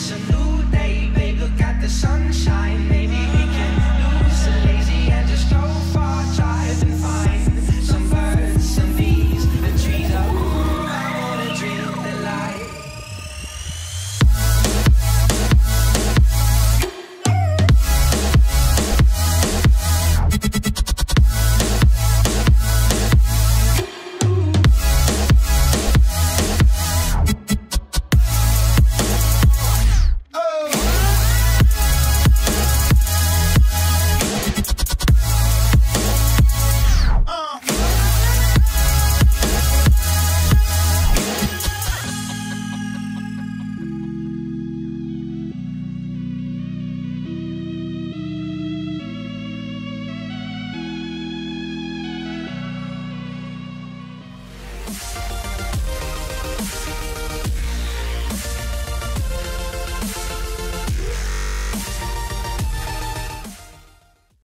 salute.